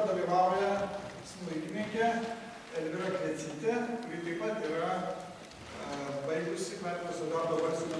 pat dalyvauja smuikininkė Elvira Kvecytė, kuri taip pat yra a, baigusi Klaipėdos Eduardo Balsino